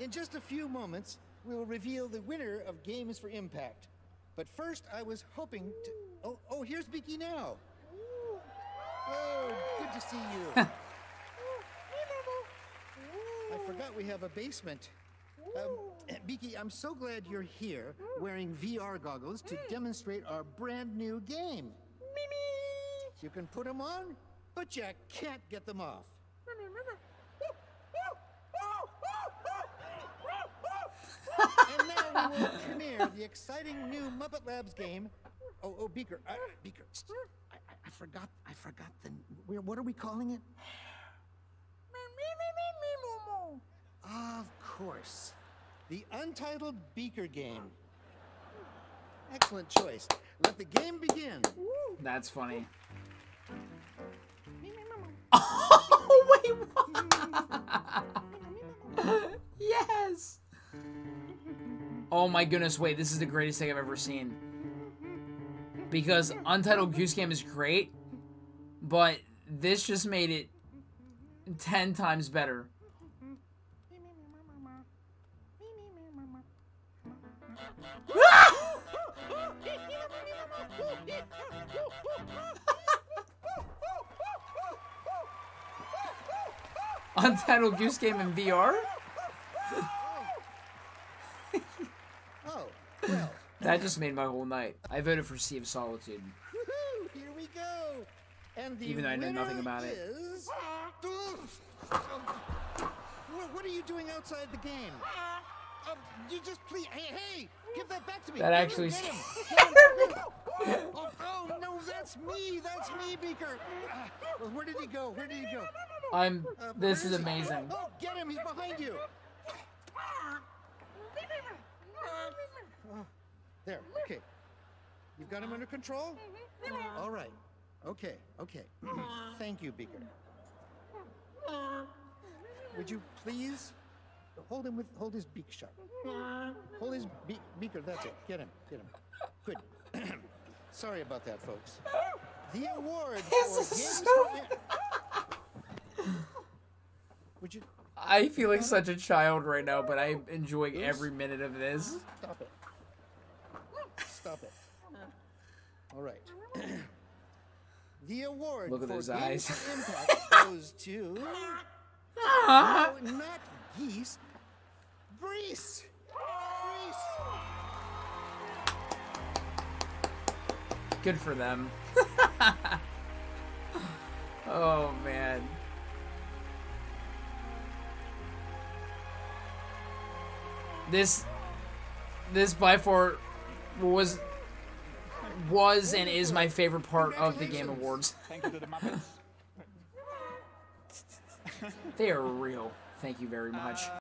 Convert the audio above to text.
In just a few moments, we'll reveal the winner of Games for Impact. But first, I was hoping to. Oh, oh, here's Beaky now. Oh, good to see you. I forgot we have a basement. Um, Beaky, I'm so glad you're here wearing VR goggles to demonstrate our brand new game. You can put them on, but you can't get them off. and now we will premiere the exciting new Muppet Labs game. Oh, oh, Beaker, uh, Beaker, I, I, I forgot, I forgot the. Where, what are we calling it? Of course, the Untitled Beaker game. Excellent choice. Let the game begin. That's funny. Oh my goodness! Wait, this is the greatest thing I've ever seen. Because Untitled Goose Game is great, but this just made it ten times better. Untitled Goose Game in VR? Oh, well, That just made my whole night. I voted for Sea of Solitude. here we go. And the Even though I know nothing about it. is- What, what are you doing outside the game? Uh, you just please, hey, hey, give that back to me. That actually get him. Get him. Oh, oh, no, that's me, that's me, Beaker. Uh, where did he go? Where did he go? I'm. Uh, This is, he? amazing. Oh, get him, he's behind you. Oh, there, okay. You've got him under control? Mm-hmm. All right. Okay, okay. Mm-hmm. Thank you, Beaker. Would you please hold him with hold his beak shut. Mm-hmm. Hold his beak beaker, that's it. Get him, get him. Good. Sorry about that, folks. The award This is Games so for- Would you I feel like such a child right now, but I'm enjoying every minute of this. Stop it. Stop it. All right. the award Look at for those eyes. for Impact goes to uh-huh. no, not geese, Gris. Gris. Good for them. oh man. This this by far was was and is my favorite part of the Game Awards. Thank you to the Muppets. They are real. Thank you very much.